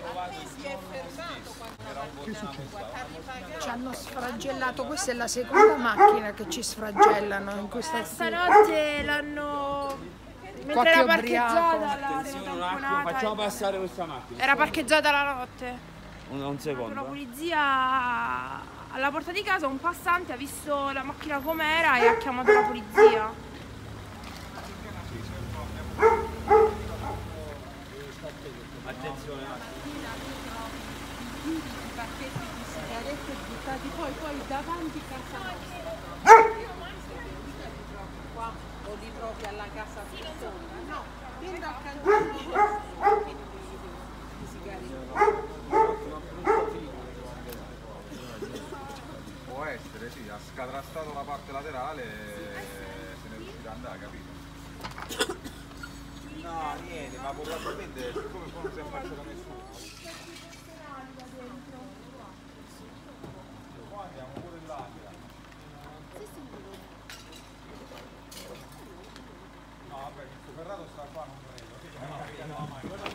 il giorno stesso, eravamo Ci hanno sfragellato, questa è la seconda macchina che ci sfragellano in questa Stanotte l'hanno... Mentre era parcheggiata Attenzione un attimo, facciamo passare questa macchina. Era parcheggiata la notte. Un, un La secondo. eh. polizia alla porta di casa un passante ha visto la macchina com'era e ha chiamato la polizia. Attenzione, poi, poi davanti casa o li trovi alla casa? No, dentro al sigarette. Può essere, sì, ha scatrastato la parte laterale e se ne ad andare, capito? Ma siccome poi non si è affacciato nessuno. Qua andiamo pure là. No, vabbè, questo ferrato sta qua, non credo. No, no, no,